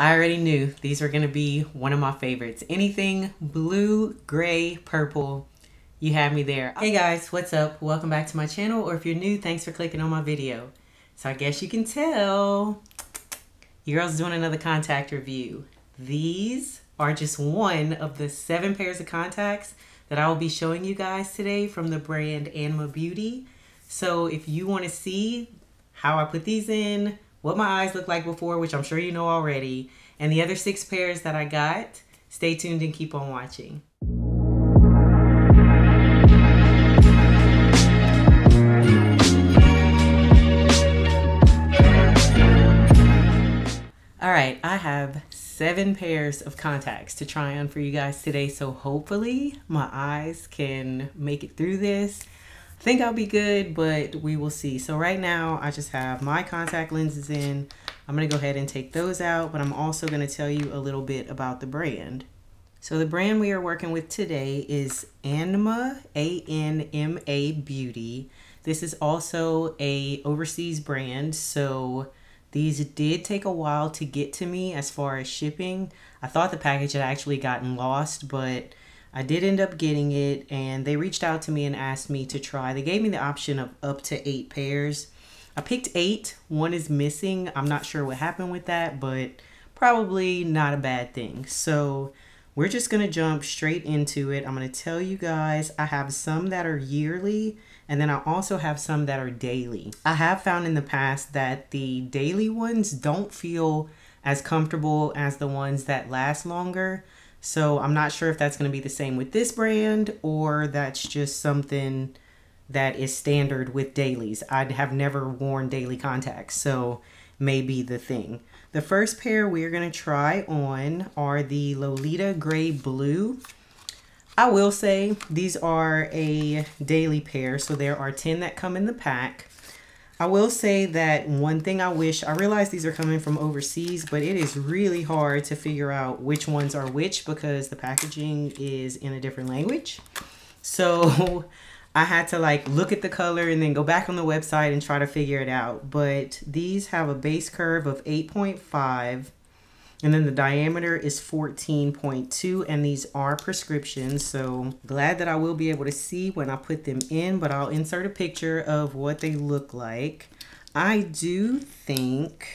I already knew these were going to be one of my favorites. Anything blue, gray, purple, you have me there. Hey guys, what's up? Welcome back to my channel, or if you're new, thanks for clicking on my video. So I guess you can tell, your girl's doing another contact review. These are just one of the seven pairs of contacts that I will be showing you guys today from the brand Anma Beauty. So if you want to see how I put these in, what my eyes look like before, which I'm sure you know already, and the other six pairs that I got, stay tuned and keep on watching. All right, I have seven pairs of contacts to try on for you guys today. So hopefully my eyes can make it through this think I'll be good, but we will see. So right now I just have my contact lenses in. I'm going to go ahead and take those out, but I'm also going to tell you a little bit about the brand. So the brand we are working with today is Anma, A-N-M-A Beauty. This is also a overseas brand, so these did take a while to get to me as far as shipping. I thought the package had actually gotten lost, but I did end up getting it, and they reached out to me and asked me to try. They gave me the option of up to eight pairs. I picked eight. One is missing. I'm not sure what happened with that, but probably not a bad thing. So we're just going to jump straight into it. I'm going to tell you guys I have some that are yearly, and then I also have some that are daily. I have found in the past that the daily ones don't feel as comfortable as the ones that last longer. So I'm not sure if that's going to be the same with this brand or that's just something that is standard with dailies. I have never worn daily contacts, so maybe the thing. The first pair we're going to try on are the Lolita Gray Blue. I will say these are a daily pair, so there are 10 that come in the pack. I will say that one thing I wish, I realize these are coming from overseas, but it is really hard to figure out which ones are which because the packaging is in a different language. So I had to like look at the color and then go back on the website and try to figure it out. But these have a base curve of 8.5 and then the diameter is 14.2 and these are prescriptions. So glad that I will be able to see when I put them in, but I'll insert a picture of what they look like. I do think,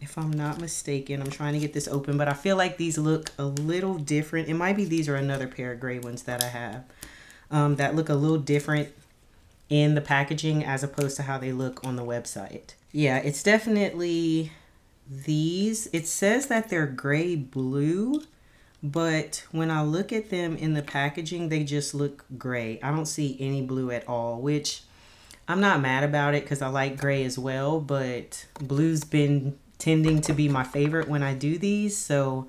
if I'm not mistaken, I'm trying to get this open, but I feel like these look a little different. It might be these are another pair of gray ones that I have um, that look a little different in the packaging as opposed to how they look on the website. Yeah, it's definitely these, it says that they're gray blue, but when I look at them in the packaging, they just look gray. I don't see any blue at all, which I'm not mad about it because I like gray as well, but blue's been tending to be my favorite when I do these, so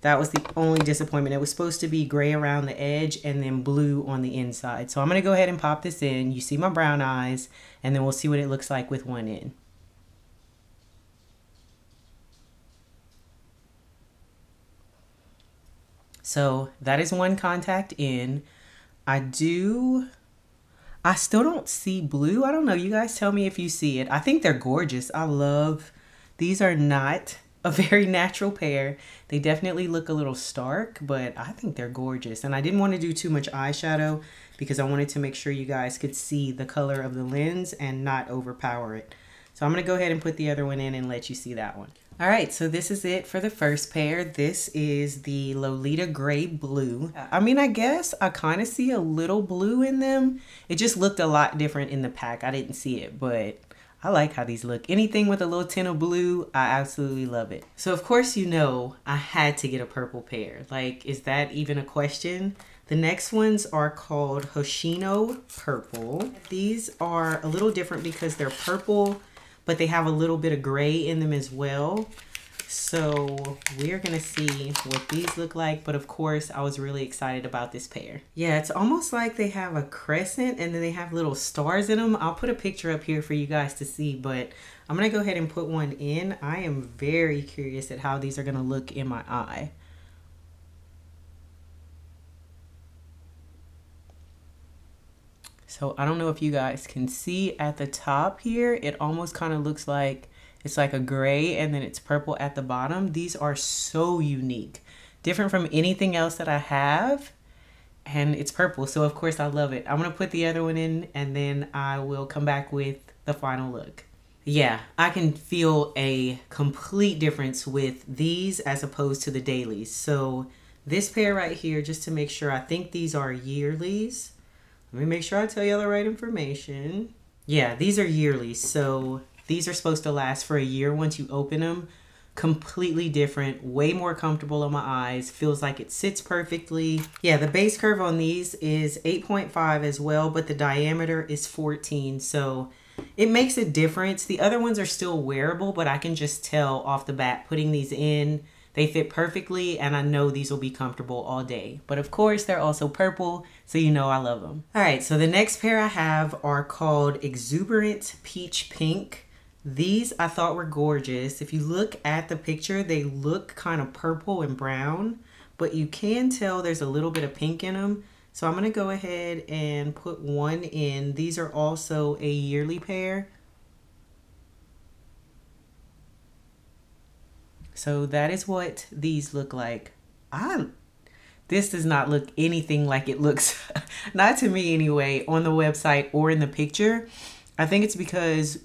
that was the only disappointment. It was supposed to be gray around the edge and then blue on the inside. So I'm going to go ahead and pop this in. You see my brown eyes, and then we'll see what it looks like with one in. So that is one contact in. I do, I still don't see blue. I don't know. You guys tell me if you see it. I think they're gorgeous. I love, these are not a very natural pair. They definitely look a little stark, but I think they're gorgeous. And I didn't want to do too much eyeshadow because I wanted to make sure you guys could see the color of the lens and not overpower it. So I'm going to go ahead and put the other one in and let you see that one. All right, so this is it for the first pair. This is the Lolita Gray Blue. I mean, I guess I kind of see a little blue in them. It just looked a lot different in the pack. I didn't see it, but I like how these look. Anything with a little tint of blue, I absolutely love it. So of course you know I had to get a purple pair. Like, is that even a question? The next ones are called Hoshino Purple. These are a little different because they're purple but they have a little bit of gray in them as well. So we're gonna see what these look like. But of course, I was really excited about this pair. Yeah, it's almost like they have a crescent and then they have little stars in them. I'll put a picture up here for you guys to see, but I'm gonna go ahead and put one in. I am very curious at how these are gonna look in my eye. So I don't know if you guys can see at the top here, it almost kind of looks like It's like a gray and then it's purple at the bottom. These are so unique. Different from anything else that I have. And it's purple. So of course I love it. I'm to put the other one in and then I will come back with the final look. Yeah, I can feel a complete difference with these as opposed to the dailies. So this pair right here, just to make sure, I think these are yearlies. Let me make sure I tell you all the right information. Yeah, these are yearly. So these are supposed to last for a year once you open them. Completely different, way more comfortable on my eyes. Feels like it sits perfectly. Yeah, the base curve on these is 8.5 as well, but the diameter is 14. So it makes a difference. The other ones are still wearable, but I can just tell off the bat putting these in they fit perfectly and I know these will be comfortable all day. But of course, they're also purple, so you know I love them. All right, so the next pair I have are called Exuberant Peach Pink. These I thought were gorgeous. If you look at the picture, they look kind of purple and brown, but you can tell there's a little bit of pink in them. So I'm gonna go ahead and put one in. These are also a yearly pair. So that is what these look like. I this does not look anything like it looks not to me anyway on the website or in the picture. I think it's because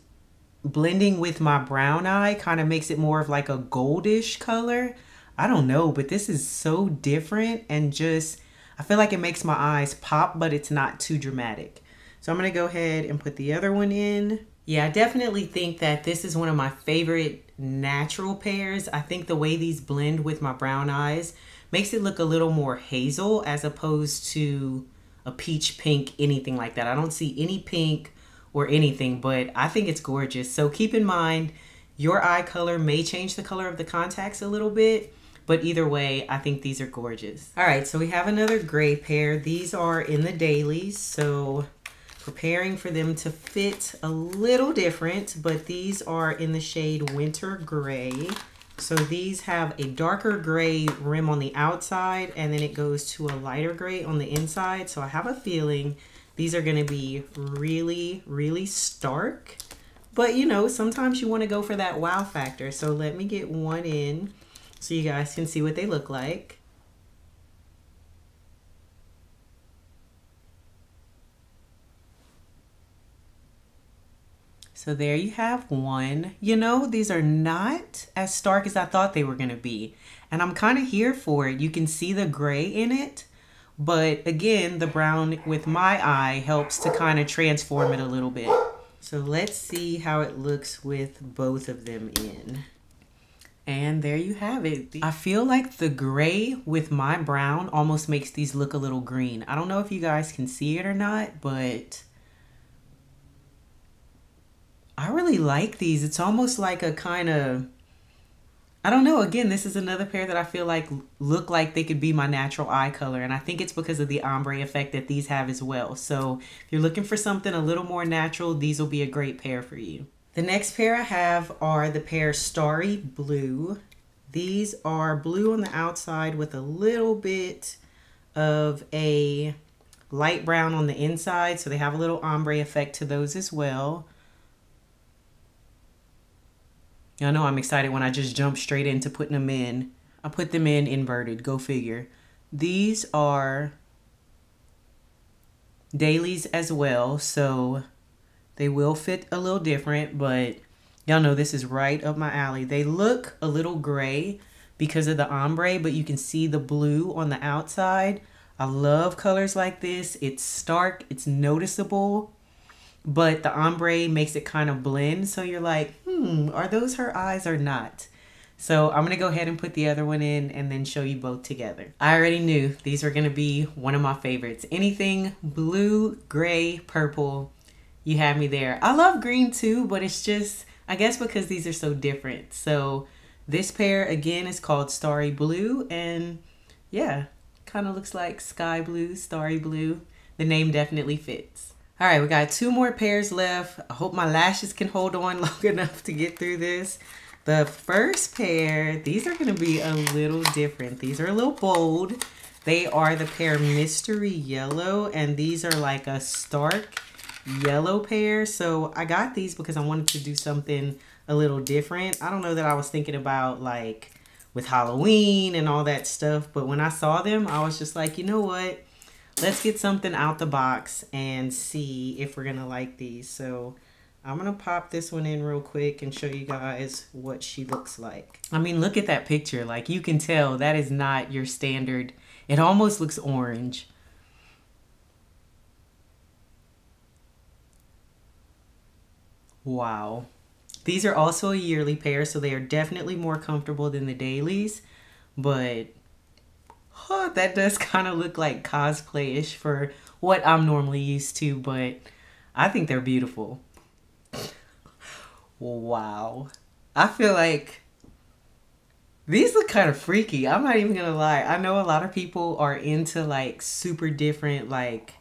blending with my brown eye kind of makes it more of like a goldish color. I don't know, but this is so different and just I feel like it makes my eyes pop, but it's not too dramatic. So I'm going to go ahead and put the other one in. Yeah, I definitely think that this is one of my favorite natural pairs. I think the way these blend with my brown eyes makes it look a little more hazel as opposed to a peach pink, anything like that. I don't see any pink or anything, but I think it's gorgeous. So keep in mind, your eye color may change the color of the contacts a little bit, but either way, I think these are gorgeous. All right, so we have another gray pair. These are in the dailies, so preparing for them to fit a little different, but these are in the shade Winter Gray. So these have a darker gray rim on the outside and then it goes to a lighter gray on the inside. So I have a feeling these are gonna be really, really stark. But you know, sometimes you wanna go for that wow factor. So let me get one in so you guys can see what they look like. So there you have one. You know, these are not as stark as I thought they were going to be. And I'm kind of here for it. You can see the gray in it. But again, the brown with my eye helps to kind of transform it a little bit. So let's see how it looks with both of them in. And there you have it. I feel like the gray with my brown almost makes these look a little green. I don't know if you guys can see it or not, but I really like these. It's almost like a kind of I don't know. Again, this is another pair that I feel like look like they could be my natural eye color. And I think it's because of the ombre effect that these have as well. So if you're looking for something a little more natural, these will be a great pair for you. The next pair I have are the pair Starry Blue. These are blue on the outside with a little bit of a light brown on the inside. So they have a little ombre effect to those as well. I know I'm excited when I just jump straight into putting them in. I put them in inverted, go figure. These are dailies as well, so they will fit a little different, but y'all know this is right up my alley. They look a little gray because of the ombre, but you can see the blue on the outside. I love colors like this. It's stark, it's noticeable, but the ombre makes it kind of blend. So you're like, hmm, are those her eyes or not? So I'm to go ahead and put the other one in and then show you both together. I already knew these were to be one of my favorites. Anything blue, gray, purple, you have me there. I love green too, but it's just, I guess because these are so different. So this pair again is called Starry Blue and yeah, kind of looks like sky blue, starry blue. The name definitely fits. All right, we got two more pairs left. I hope my lashes can hold on long enough to get through this. The first pair, these are gonna be a little different. These are a little bold. They are the pair Mystery Yellow, and these are like a stark yellow pair. So I got these because I wanted to do something a little different. I don't know that I was thinking about like with Halloween and all that stuff, but when I saw them, I was just like, you know what? Let's get something out the box and see if we're gonna like these. So I'm gonna pop this one in real quick and show you guys what she looks like. I mean, look at that picture. Like you can tell that is not your standard. It almost looks orange. Wow. These are also a yearly pair, so they are definitely more comfortable than the dailies. But huh, that does kind of look like cosplay-ish for what I'm normally used to, but I think they're beautiful. Wow. I feel like these look kind of freaky. I'm not even gonna lie. I know a lot of people are into like super different, like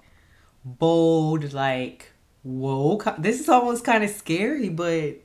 bold, like whoa. This is almost kind of scary, but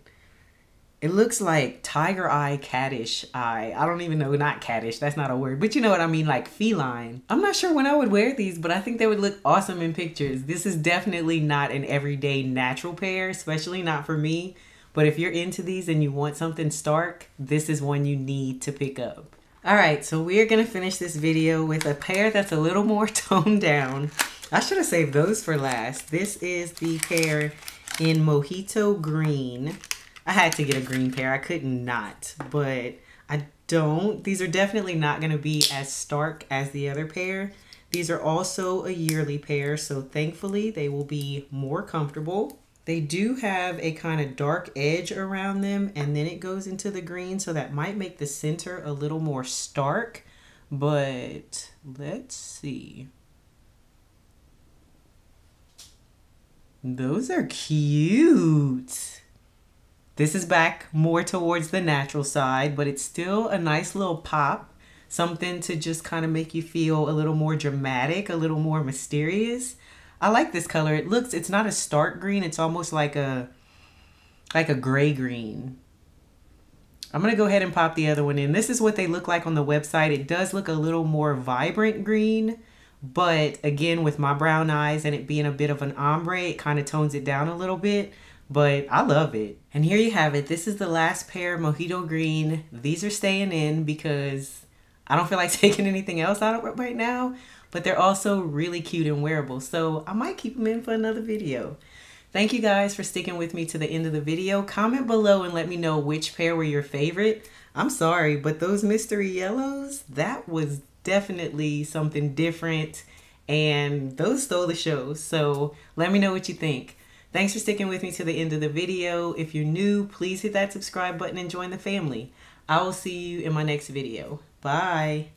it looks like tiger eye, cattish eye. I don't even know, not cattish, that's not a word, but you know what I mean, like feline. I'm not sure when I would wear these, but I think they would look awesome in pictures. This is definitely not an everyday natural pair, especially not for me. But if you're into these and you want something stark, this is one you need to pick up. All right, so we're gonna finish this video with a pair that's a little more toned down. I should have saved those for last. This is the pair in Mojito Green. I had to get a green pair. I could not, but I don't. These are definitely not gonna be as stark as the other pair. These are also a yearly pair, so thankfully they will be more comfortable. They do have a kind of dark edge around them and then it goes into the green so that might make the center a little more stark. But let's see. Those are cute. This is back more towards the natural side, but it's still a nice little pop. Something to just kind of make you feel a little more dramatic, a little more mysterious. I like this color. It looks, it's not a stark green. It's almost like a, like a gray green. I'm going to go ahead and pop the other one in. This is what they look like on the website. It does look a little more vibrant green, but again, with my brown eyes and it being a bit of an ombre, it kind of tones it down a little bit, but I love it. And here you have it. This is the last pair, Mojito Green. These are staying in because I don't feel like taking anything else out of right now but they're also really cute and wearable. So I might keep them in for another video. Thank you guys for sticking with me to the end of the video. Comment below and let me know which pair were your favorite. I'm sorry, but those mystery yellows, that was definitely something different and those stole the show. So let me know what you think. Thanks for sticking with me to the end of the video. If you're new, please hit that subscribe button and join the family. I will see you in my next video. Bye.